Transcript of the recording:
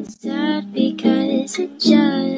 It's sad because it just